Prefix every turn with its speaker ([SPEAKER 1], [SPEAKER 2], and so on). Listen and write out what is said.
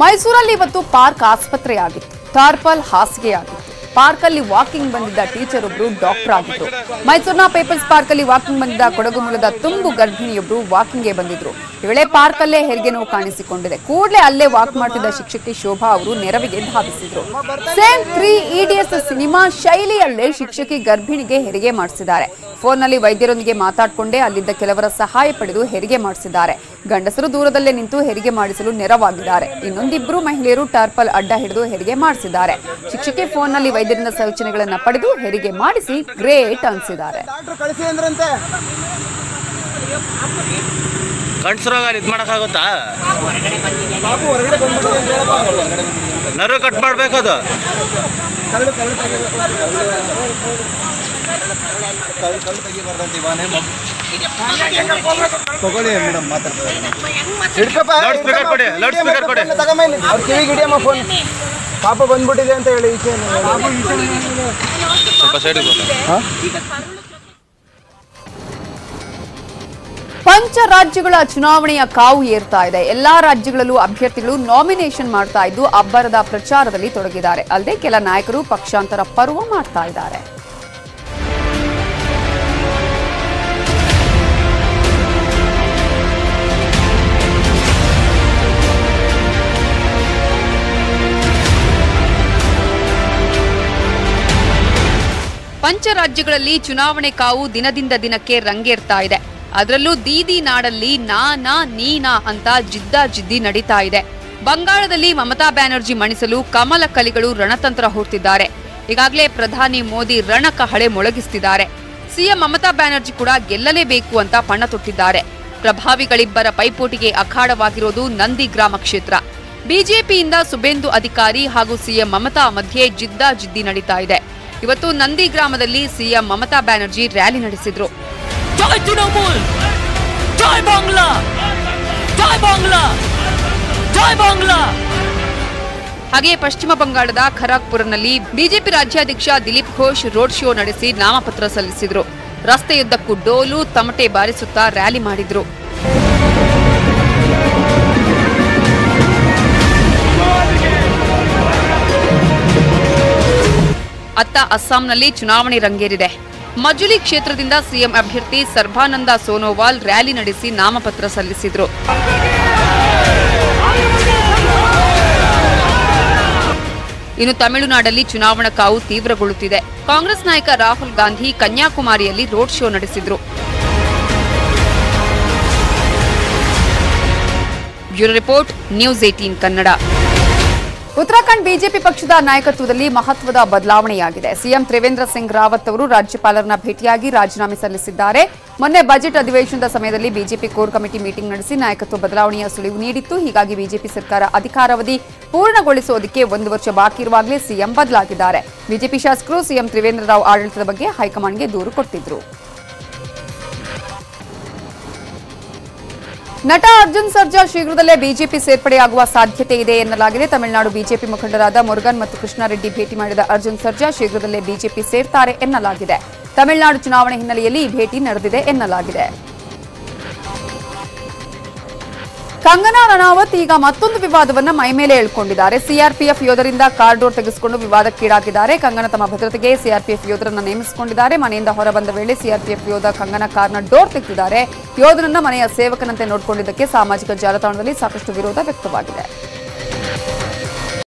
[SPEAKER 1] ಮೈಸೂರಲ್ಲಿ ಇವತ್ತು ಪಾರ್ಕ್ ಆಸ್ಪತ್ರೆಯಾಗಿತ್ತು. ಟಾರ್ಪಲ್ ಹಾಸಿಗೆಯಾಗಿತ್ತು ಪಾರ್ಕ್ ಅಲ್ಲಿ ವಾಕಿಂಗ್ ಬಂದಿದ್ದ ಟೀಚರ್ ಒಬ್ರು ಡಾಕ್ಟರ್ ಆಗಿದ್ರು. ಮೈಸೂರಿನ ಪೇಪರ್ಸ್ ಪಾರ್ಕ್ ಅಲ್ಲಿ ವಾಕಿಂಗ್ ಬಂದಿದ್ದ ಕೊಡಗು ಮೂಲದ ತುಂಬು ಗರ್ಭಿಣಿಯೊಬ್ರು ವಾಕಿಂಗ್ಗೆ ಬಂದಿದ್ರು. ಈ ವೇಳೆ ಪಾರ್ಕ್ ಅಲ್ಲೇ ಹೆರಿಗೆ ನೋವು ಕಾಣಿಸಿಕೊಂಡಿದೆ. ಕೂಡಲೇ ಅಲ್ಲೇ ವಾಕ್ ಮಾಡ್ತಿದ್ದ ಶಿಕ್ಷಕಿ ಶೋಭಾ ಅವರು ನೆರವಿಗೆ ಧಾವಿಸಿದ್ರು. ಸೇಮ್ ತ್ರೀ ಇಡಿಎಸ್ ಸಿನಿಮಾ ಶೈಲಿಯಲ್ಲೇ ಶಿಕ್ಷಕಿ ಗರ್ಭಿಣಿಗೆ ಹೆರಿಗೆ ಮಾಡಿಸಿದ್ದಾರೆ. ಫೋನ್ನಲ್ಲಿ ವೈದ್ಯರೊಂದಿಗೆ ಮಾತಾಡಿಕೊಂಡೇ ಅಲ್ಲಿದ್ದ ಕೆಲವರ ಸಹಾಯ ಪಡೆದು ಹೆರಿಗೆ ಮಾಡಿಸಿದ್ದಾರೆ. ಗಂಡಸರು ದೂರದಲ್ಲೇ ನಿಂತು ಹೆರಿಗೆ ಮಾಡಿಸಲು ನೆರವಾಗಿದ್ದಾರೆ. ಇನ್ನೊಂದಿಬ್ಬರು ಮಹಿಳೆಯರು ಟಾರ್ಪಲ್ ಅಡ್ಡ ಹಿಡಿದು ಹೆರಿಗೆ ಮಾಡಿಸಿದ್ದಾರೆ. ಶಿಕ್ಷಕಿ ಫೋನ್ನಲ್ಲಿ ವೈದ್ಯರಿಂದ ಸೂಚನೆಗಳನ್ನು ಪಡೆದು ಹೆರಿಗೆ ಮಾಡಿಸಿ ಗ್ರೇಟ್ ಅನ್ಸಿದ್ದಾರೆ.
[SPEAKER 2] ಡಾಕ್ಟ್ರು ಕಳಿಸಿ ಅಂದ್ರಂತೆ.
[SPEAKER 3] ಬಾಬು ಇದು ಮಾಡೋಕ್ಕಾಗುತ್ತಾ ನರು ಕಟ್
[SPEAKER 2] ಮಾಡ್ಬೇಕು ಅದು. ತಗೊಳ್ಳಿ ಮೇಡಮ್ ಮಾತಾಡ್ತಾರೆ
[SPEAKER 3] ಕೊಡಿ, ಕೊಡಿ.
[SPEAKER 2] ಅವ್ರ ಫೋನ್ ಪಾಪ ಬಂದ್ಬಿಟ್ಟಿದೆ ಅಂತ ಹೇಳಿ ಈಚೆ
[SPEAKER 3] ಸ್ವಲ್ಪ ಸೈಡಿಗೆ
[SPEAKER 1] ಪಂಚ ರಾಜ್ಯಗಳ ಚುನಾವಣೆಯ ಕಾವು ಏರ್ತಾ ಇದೆ. ಎಲ್ಲಾ ರಾಜ್ಯಗಳಲ್ಲೂ ಅಭ್ಯರ್ಥಿಗಳು ನಾಮಿನೇಷನ್ ಮಾಡ್ತಾ ಇದ್ದು, ಅಬ್ಬರದ ಪ್ರಚಾರದಲ್ಲಿ ತೊಡಗಿದ್ದಾರೆ. ಅಲ್ಲದೆ ಕೆಲ ನಾಯಕರು ಪಕ್ಷಾಂತರ ಪರ್ವ ಮಾಡ್ತಾ ಇದ್ದಾರೆ. ಪಂಚ ರಾಜ್ಯಗಳಲ್ಲಿ ಚುನಾವಣೆ ಕಾವು ದಿನದಿಂದ ದಿನಕ್ಕೆ ರಂಗೇರ್ತಾ ಇದೆ. ಅದರಲ್ಲೂ ದೀದಿ ನಾಡಲ್ಲಿ ನಾನಾ ನೀನಾ ಅಂತ ಜಿದ್ದಾಜಿದ್ದಿ ನಡೀತಾ ಇದೆ. ಬಂಗಾಳದಲ್ಲಿ ಮಮತಾ ಬ್ಯಾನರ್ಜಿ ಮಣಿಸಲು ಕಮಲ ಕಲಿಗಳು ರಣತಂತ್ರ ಹೂಡ್ತಿದ್ದಾರೆ ಈಗಾಗಲೇ ಪ್ರಧಾನಿ ಮೋದಿ ರಣಕಹಳೆ ಮೊಳಗಿಸ್ತಿದ್ದಾರೆ. ಸಿಎಂ ಮಮತಾ ಬ್ಯಾನರ್ಜಿ ಕೂಡ ಗೆಲ್ಲಲೇಬೇಕು ಅಂತ ಪಣ ತೊಟ್ಟಿದ್ದಾರೆ. ಪ್ರಭಾವಿಗಳಿಬ್ಬರ ಪೈಪೋಟಿಗೆ ಅಖಾಡವಾಗಿರೋದು ನಂದಿಗ್ರಾಮ ಕ್ಷೇತ್ರ. ಬಿಜೆಪಿಯಿಂದ ಸುಬೇಂದು ಅಧಿಕಾರಿ ಹಾಗೂ ಸಿಎಂ ಮಮತಾ ಮಧ್ಯೆ ಜಿದ್ದಾಜಿದ್ದಿ ನಡೀತಾ ಇದೆ. ಇವತ್ತು ನಂದಿ ಗ್ರಾಮದಲ್ಲಿ ಸಿಎಂ ಮಮತಾ ಬ್ಯಾನರ್ಜಿ ರ್ಯಾಲಿ ನಡೆಸಿದ್ರು.
[SPEAKER 4] জয় তৃণমূল জয় বাংলা জয় বাংলা জয় বাংলা
[SPEAKER 1] ಹಾಗೆಯೇ ಪಶ್ಚಿಮ ಬಂಗಾಳದ ಖರಾಗ್ಪುರ್ನಲ್ಲಿ ಬಿಜೆಪಿ ರಾಜ್ಯಾಧ್ಯಕ್ಷ ದಿಲೀಪ್ ಘೋಷ್ ರೋಡ್ ಶೋ ನಡೆಸಿ ನಾಮಪತ್ರ ಸಲ್ಲಿಸಿದ್ರು ರಸ್ತೆಯುದ್ದಕ್ಕೂ ಡೋಲು ತಮಟೆ ಬಾರಿಸುತ್ತಾ ರ್ಯಾಲಿ ಮಾಡಿದ್ರು ಅತ್ತ ಅಸ್ಸಾಂನಲ್ಲಿ ಚುನಾವಣೆ ರಂಗೇರಿದೆ ಮಜುಲಿ ಕ್ಷೇತ್ರದಿಂದ ಸಿಎಂ ಅಭ್ಯರ್ಥಿ ಸರ್ಬಾನಂದ ಸೋನೋವಾಲ್ ರ್ಯಾಲಿ ನಡೆಸಿ ನಾಮಪತ್ರ ಸಲ್ಲಿಸಿದರು. ಇನ್ನು ತಮಿಳುನಾಡಲ್ಲಿ ಚುನಾವಣಾ ಕಾವು ತೀವ್ರಗೊಳ್ಳುತ್ತಿದೆ. ಕಾಂಗ್ರೆಸ್ ನಾಯಕ ರಾಹುಲ್ ಗಾಂಧಿ ಕನ್ಯಾಕುಮಾರಿಯಲ್ಲಿ ರೋಡ್ ಶೋ ನಡೆಸಿದ್ರು. Bureau report, news eighteen Kannada. Uttarakhand BJP ಪಕ್ಷದ ನಾಯಕತ್ವದಲ್ಲಿ ಮಹತ್ವದ ಬದಲಾವಣೆಯಾಗಿದೆ. ಸಿಎಂ ತ್ರಿವೇಂದ್ರ ಸಿಂಗ್ ರಾವತ್ ಅವರು ರಾಜ್ಯಪಾಲರನ್ನ ಭೇಟಿಯಾಗಿ ರಾಜೀನಾಮೆ ಸಲ್ಲಿಸಿದ್ದಾರೆ. ಮೊನ್ನೆ ಬಜೆಟ್ ಅಧಿವೇಶನದ ಸಮಯದಲ್ಲಿ ಬಿಜೆಪಿ ಕೋರ್ ಕಮಿಟಿ ಮೀಟಿಂಗ್ ನಡೆಸಿ ನಾಯಕತ್ವ ಬದಲಾವಣೆಯ ಸುಳಿವು ನೀಡಿತ್ತು. ಹೀಗಾಗಿ ಬಿಜೆಪಿ ಸರ್ಕಾರ ಅಧಿಕಾರಾವಧಿ ಪೂರ್ಣಗೊಳಿಸುವುದಕ್ಕೆ ಒಂದು ವರ್ಷ ಬಾಕಿ ಇರುವಾಗಲೇ ಸಿಎಂ ಬದಲಾಗಿದ್ದಾರೆ. ಬಿಜೆಪಿ ಶಾಸಕರು ಸಿಎಂ ತ್ರಿವೇಂದ್ರ ರಾವ್ ಆಡಳಿತದ ಬಗ್ಗೆ ಹೈಕಮಾಂಡ್ಗೆ ದೂರು ಕೊಟ್ಟಿದ್ರು. ನಟ ಅರ್ಜುನ್ ಸರ್ಜಾ ಶೀಘ್ರದಲ್ಲೇ ಬಿಜೆಪಿ ಸೇರ್ಪಡೆಯಾಗುವ ಸಾಧ್ಯತೆ ಇದೆ ಎನ್ನಲಾಗಿದೆ. ತಮಿಳುನಾಡು ಬಿಜೆಪಿ ಮುಖಂಡರಾದ ಮುರುಗನ್ ಮತ್ತು ಕೃಷ್ಣಾರೆಡ್ಡಿ ಭೇಟಿ ಮಾಡಿದ ಅರ್ಜುನ್ ಸರ್ಜಾ ಶೀಘ್ರದಲ್ಲೇ ಬಿಜೆಪಿ ಸೇರ್ತಾರೆ ಎನ್ನಲಾಗಿದೆ. ತಮಿಳುನಾಡು ಚುನಾವಣೆ ಹಿನ್ನೆಲೆಯಲ್ಲಿ ಈ ಭೇಟಿ ನಡೆದಿದೆ ಎನ್ನಲಾಗಿದೆ. ಕಂಗನಾ ರಣಾವತ್ ಈಗ ಮತ್ತೊಂದು ವಿವಾದವನ್ನ ಮೈಮೇಲೆ ಎಳ್ಕೊಂಡಿದ್ದಾರೆ. ಸಿಆರ್ಪಿಎಫ್ ಯೋಧರಿಂದ ಕಾರ್ ಡೋರ್ ತೆಗೆಸಿಕೊಂಡು ವಿವಾದಕ್ಕೀಡಾಗಿದ್ದಾರೆ ಕಂಗನ ತಮ್ಮ ಭದ್ರತೆಗೆ ಸಿಆರ್ಪಿಎಫ್ ಯೋಧರನ್ನ ನೇಮಿಸಿಕೊಂಡಿದ್ದಾರೆ. ಮನೆಯಿಂದ ಹೊರಬಂದ ವೇಳೆ ಸಿಆರ್ಪಿಎಫ್ ಯೋಧ ಕಂಗನ ಕಾರ್ನ ಡೋರ್ ತೆಗೆದಿದ್ದಾರೆ. ಯೋಧನನ್ನ ಮನೆಯ ಸೇವಕನಂತೆ ನೋಡಿಕೊಂಡಿದ್ದಕ್ಕೆ ಸಾಮಾಜಿಕ ಜಾಲತಾಣದಲ್ಲಿ ಸಾಕಷ್ಟು ವಿರೋಧ ವ್ಯಕ್ತವಾಗಿದೆ.